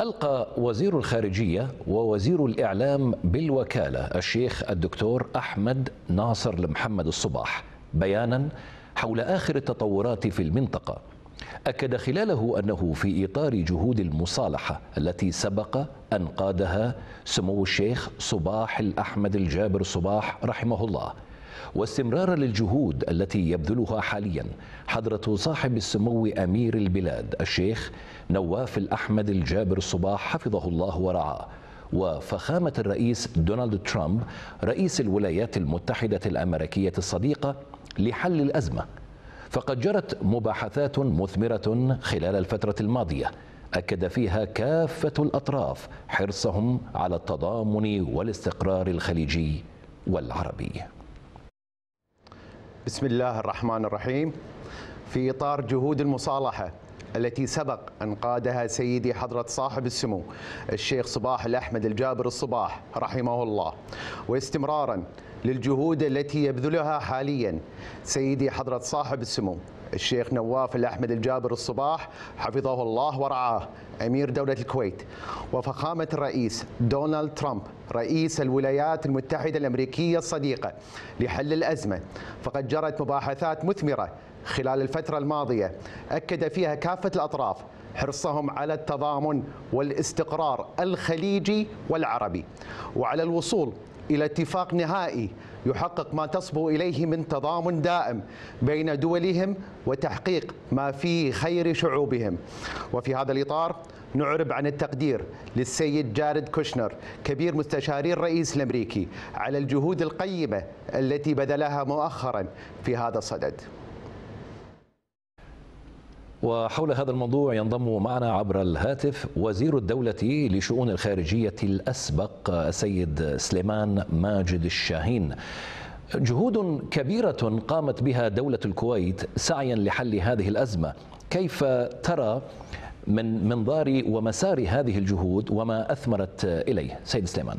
ألقى وزير الخارجية ووزير الإعلام بالوكالة الشيخ الدكتور أحمد ناصر المحمد الصباح بيانا حول آخر التطورات في المنطقة. أكد خلاله أنه في إطار جهود المصالحة التي سبق أن قادها سمو الشيخ صباح الأحمد الجابر صباح رحمه الله. واستمرارا للجهود التي يبذلها حاليا حضرة صاحب السمو أمير البلاد الشيخ نواف الأحمد الجابر الصباح حفظه الله ورعاه وفخامة الرئيس دونالد ترامب رئيس الولايات المتحدة الأمريكية الصديقة لحل الأزمة. فقد جرت مباحثات مثمرة خلال الفترة الماضية أكد فيها كافة الأطراف حرصهم على التضامن والاستقرار الخليجي والعربي. بسم الله الرحمن الرحيم. في إطار جهود المصالحة التي سبق أن قادها سيدي حضرة صاحب السمو الشيخ صباح الأحمد الجابر الصباح رحمه الله. واستمرارا للجهود التي يبذلها حاليا سيدي حضرة صاحب السمو. الشيخ نواف الأحمد الجابر الصباح حفظه الله ورعاه. أمير دولة الكويت. وفخامة الرئيس دونالد ترامب رئيس الولايات المتحدة الأمريكية الصديقة لحل الأزمة. فقد جرت مباحثات مثمرة خلال الفترة الماضية أكد فيها كافة الأطراف حرصهم على التضامن والاستقرار الخليجي والعربي. وعلى الوصول إلى اتفاق نهائي يحقق ما تصبو إليه من تضامن دائم بين دولهم وتحقيق ما في خير شعوبهم. وفي هذا الإطار نعرب عن التقدير للسيد جارد كوشنر كبير مستشاري الرئيس الأمريكي على الجهود القيمة التي بذلها مؤخرا في هذا الصدد. وحول هذا الموضوع ينضم معنا عبر الهاتف وزير الدولة لشؤون الخارجية الأسبق السيد سليمان ماجد الشاهين. جهود كبيرة قامت بها دولة الكويت سعيا لحل هذه الأزمة. كيف ترى من منظار ومسار هذه الجهود وما أثمرت إليه؟ سيد سليمان.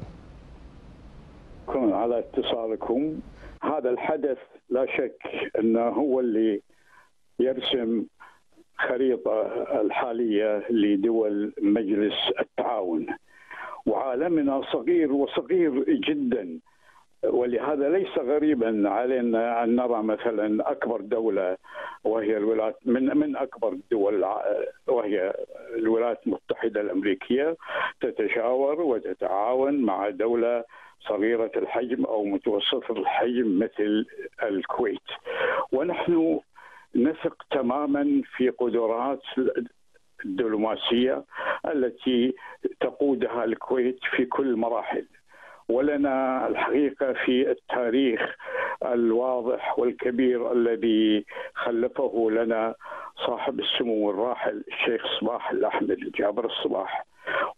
على اتصالكم. هذا الحدث لا شك أنه هو اللي يرسم خريطة الحالية لدول مجلس التعاون. وعالمنا صغير وصغير جدا. ولهذا ليس غريبا علينا أن نرى مثلا أكبر دولة وهي الولايات من من أكبر الدول وهي الولايات المتحدة الأمريكية تتشاور وتتعاون مع دولة صغيرة الحجم أو متوسطه الحجم مثل الكويت. ونحن نثق تماما في قدرات الدبلوماسية التي تقودها الكويت في كل المراحل ولنا الحقيقة في التاريخ الواضح والكبير الذي خلفه لنا صاحب السمو الراحل الشيخ صباح الأحمد الجابر الصباح.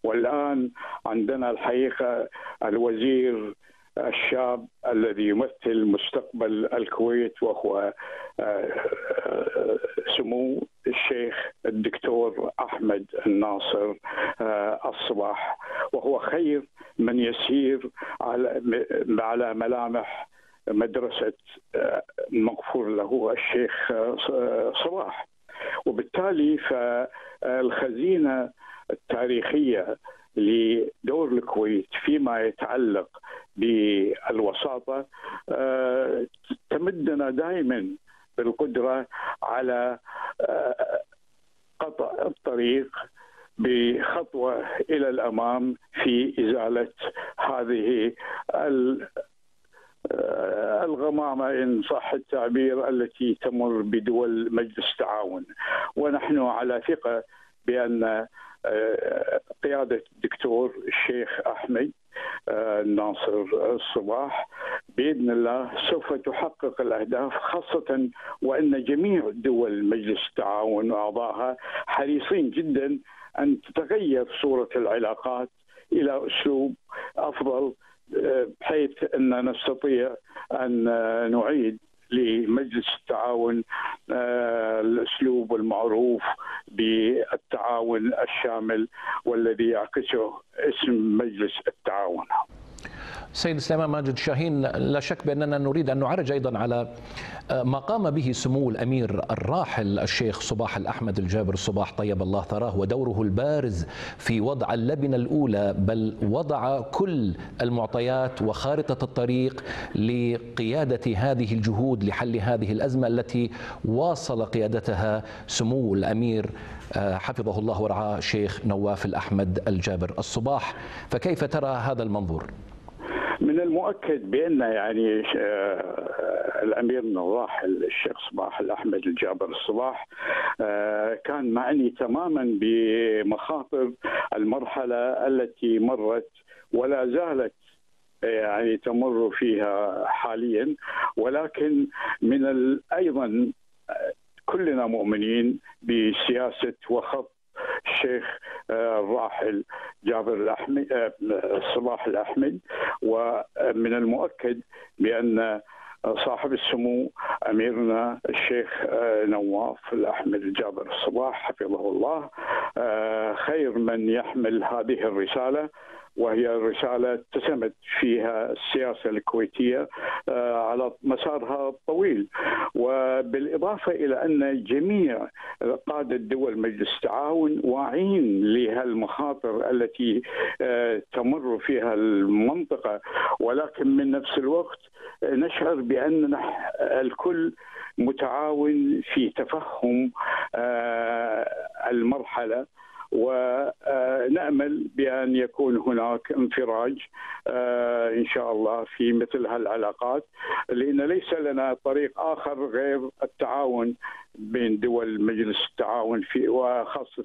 والآن عندنا الحقيقة الوزير الشاب الذي يمثل مستقبل الكويت وهو آه، آه، سمو الشيخ الدكتور أحمد الناصر آه، الصباح وهو خير من يسير على ملامح مدرسة المغفور له الشيخ صباح وبالتالي فالخزينة التاريخية لدور الكويت فيما يتعلق بالوساطة آه، تمدنا دائما بالقدرة على آه، قطع الطريق بخطوة إلى الأمام في إزالة هذه آه، الغمامة إن صح التعبير التي تمر بدول مجلس التعاون. ونحن على ثقة بأن قيادة الدكتور الشيخ الناصر آه، الصباح. بإذن الله سوف تحقق الأهداف خاصة وأن جميع دول مجلس التعاون واعضائها حريصين جدا أن تتغير صورة العلاقات إلى أسلوب أفضل آه، بحيث ان نستطيع أن نعيد لمجلس التعاون آه، الأسلوب المعروف بالتعاون الشامل والذي يعكسه اسم مجلس التعاون. سيد سليمان ماجد شاهين لا شك بأننا نريد أن نعرج أيضا على ما قام به سمو الأمير الراحل الشيخ صباح الأحمد الجابر الصباح طيب الله ثراه ودوره البارز في وضع اللبنة الأولى بل وضع كل المعطيات وخارطة الطريق لقيادة هذه الجهود لحل هذه الأزمة التي واصل قيادتها سمو الأمير حفظه الله ورعاه شيخ نواف الأحمد الجابر الصباح فكيف ترى هذا المنظور؟ من المؤكد بأن يعني آه، الأمير الراحل الشيخ صباح الأحمد الجابر الصباح آه، كان معني تماما بمخاطر المرحلة التي مرت ولا زالت يعني تمر فيها حاليا. ولكن من أيضا آه، كلنا مؤمنين بسياسة وخط الشيخ آه، الراحل جابر الأحمد آه، صلاح الأحمد ومن المؤكد بأن صاحب السمو أميرنا الشيخ آه، نواف الأحمد الجابر الصباح حفظه الله خير من يحمل هذه الرسالة. وهي رسالة اتسمت فيها السياسة الكويتية آه، على مسارها الطويل وبالإضافة إلى أن جميع قادة دول مجلس التعاون واعين لهالمخاطر التي آه، تمر فيها المنطقة. ولكن من نفس الوقت نشعر بأن الكل متعاون في تفهم آه، المرحلة. ونأمل بأن يكون هناك انفراج آه، إن شاء الله في مثل هالعلاقات لأن ليس لنا طريق آخر غير التعاون بين دول مجلس التعاون في وخاصة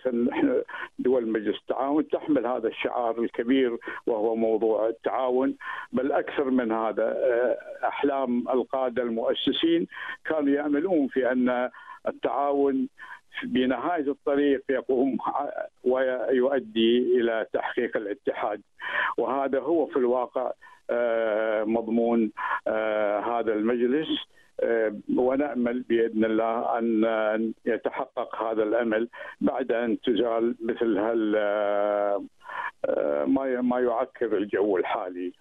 دول مجلس التعاون تحمل هذا الشعار الكبير وهو موضوع التعاون. بل أكثر من هذا آه، أحلام القادة المؤسسين كانوا يأملون في أن التعاون بنهاية الطريق يقوم ويؤدي إلى تحقيق الاتحاد وهذا هو في الواقع آه، مضمون آه، هذا المجلس آه، ونأمل بإذن الله أن يتحقق هذا الأمل بعد أن تزال مثل هال ما ما يعكر الجو الحالي.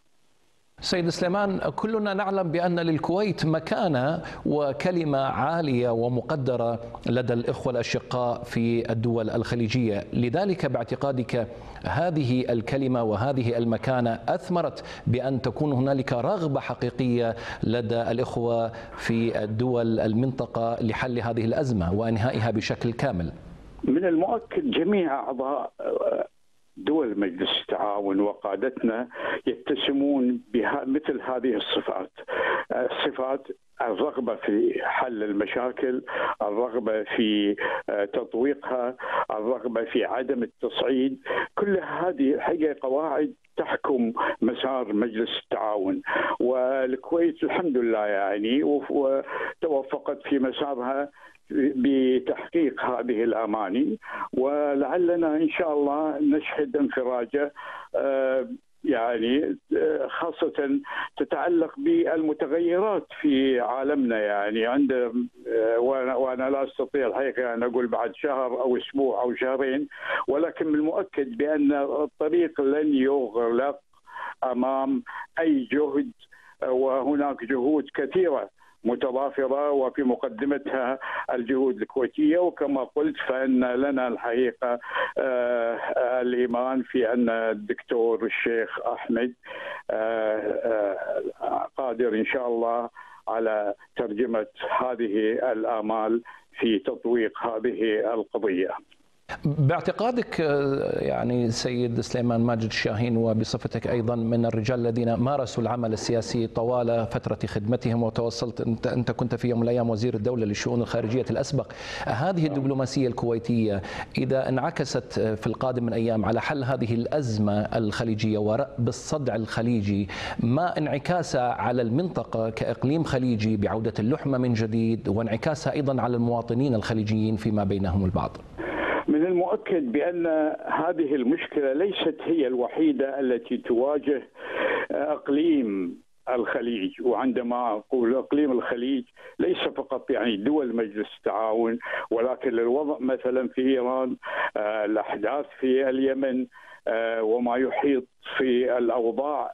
سيد سليمان كلنا نعلم بأن للكويت مكانة وكلمة عالية ومقدرة لدى الإخوة الأشقاء في الدول الخليجية. لذلك باعتقادك هذه الكلمة وهذه المكانة أثمرت بأن تكون هنالك رغبة حقيقية لدى الإخوة في الدول المنطقة لحل هذه الأزمة وإنهائها بشكل كامل؟ من المؤكد جميع أعضاء دول مجلس التعاون وقادتنا يتسمون بمثل هذه الصفات. الصفات الرغبة في حل المشاكل الرغبة في آه، تطويقها الرغبة في عدم التصعيد. كل هذه هي قواعد تحكم مسار مجلس التعاون. والكويت الحمد لله يعني وتوفقت في مسارها بتحقيق هذه الأماني. ولعلنا إن شاء الله نشهد انفراجه آه، يعني آه، خاصة تتعلق بالمتغيرات في عالمنا يعني. عند آه، وأنا لا أستطيع الحقيقة أن أقول بعد شهر أو أسبوع أو شهرين ولكن من المؤكد بأن الطريق لن يغلق أمام أي جهد وهناك جهود كثيرة. متضافره وفي مقدمتها الجهود الكويتية وكما قلت فإن لنا الحقيقة آه، الإيمان في أن الدكتور الشيخ أحمد آه، آه، قادر إن شاء الله على ترجمة هذه الآمال في تطويق هذه القضية. باعتقادك آه، يعني سيد سليمان ماجد الشاهين وبصفتك أيضا من الرجال الذين مارسوا العمل السياسي طوال فترة خدمتهم وتوصلت أنت أنت كنت في يوم من الأيام وزير الدولة للشؤون الخارجية الأسبق، هذه الدبلوماسية الكويتية إذا انعكست في القادم من أيام على حل هذه الأزمة الخليجية ورأب الصدع الخليجي، ما انعكاسها على المنطقة كإقليم خليجي بعودة اللحمة من جديد وانعكاسها أيضا على المواطنين الخليجيين فيما بينهم البعض؟ المؤكد بأن هذه المشكلة ليست هي الوحيدة التي تواجه أقليم الخليج. وعندما أقول أقليم الخليج ليس فقط يعني دول مجلس التعاون ولكن الوضع مثلا في إيران الأحداث في اليمن وما يحيط في الأوضاع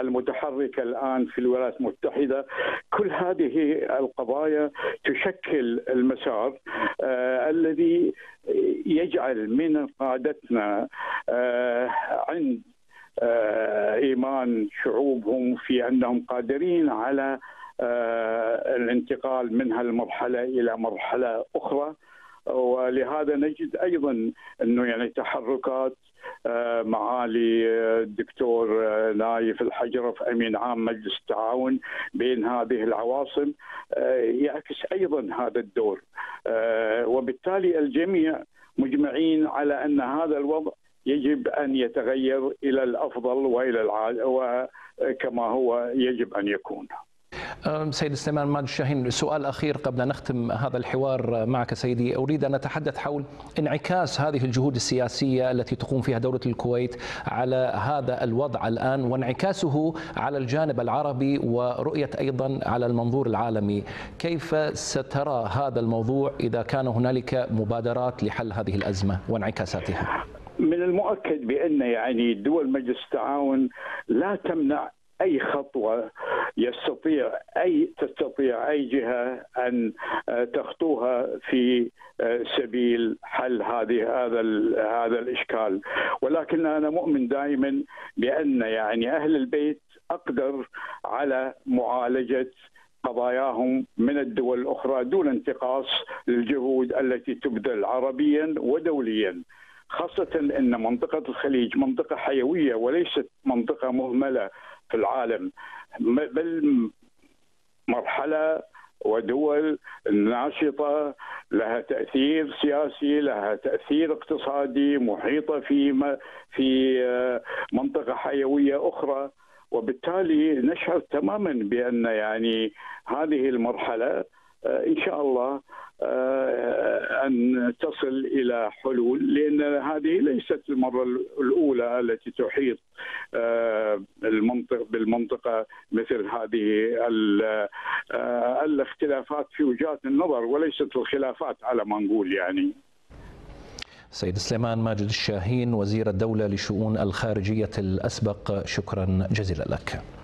المتحركة الآن في الولايات المتحدة. كل هذه القضايا تشكل المسار الذي يجعل من قادتنا عند إيمان شعوبهم في أنهم قادرين على الانتقال من هالمرحله إلى مرحلة أخرى. ولهذا نجد أيضا أنه يعني تحركات آه، معالي الدكتور آه، نايف الحجرف أمين عام مجلس التعاون بين هذه العواصم آه، يعكس أيضا هذا الدور وبالتالي الجميع مجمعين على أن هذا الوضع يجب أن يتغير إلى الأفضل وإلى العال وكما هو يجب أن يكون. سيد سليمان ماجد الشاهين سؤال أخير قبل أن نختم هذا الحوار معك سيدي. أريد أن نتحدث حول انعكاس هذه الجهود السياسية التي تقوم فيها دولة الكويت على هذا الوضع الآن وانعكاسه على الجانب العربي ورؤية أيضا على المنظور العالمي. كيف سترى هذا الموضوع إذا كان هنالك مبادرات لحل هذه الأزمة وانعكاساتها؟ من المؤكد بأن يعني دول مجلس التعاون لا تمنع أي خطوة يستطيع أي تستطيع أي جهة أن آه، تخطوها في آه، سبيل حل هذه هذا هذا الإشكال. ولكن أنا مؤمن دائما بأن يعني أهل البيت أقدر على معالجة قضاياهم من الدول الأخرى دون انتقاص للجهود التي تبذل عربيا ودوليا. خاصة أن منطقة الخليج منطقة حيوية وليست منطقة مهملة. في العالم. بل مرحلة ودول ناشطة لها تأثير سياسي لها تأثير اقتصادي محيطة في في آه، منطقة حيوية أخرى. وبالتالي نشعر تماما بأن يعني هذه المرحلة إن شاء الله آه، أن تصل إلى حلول لأن هذه ليست المرة الأولى التي تحيط آه، المنطق بالمنطقة مثل هذه الاختلافات في وجهات النظر وليست الخلافات على ما نقول يعني. سيد سليمان ماجد الشاهين وزير الدولة لشؤون الخارجية الأسبق شكرا جزيلا لك.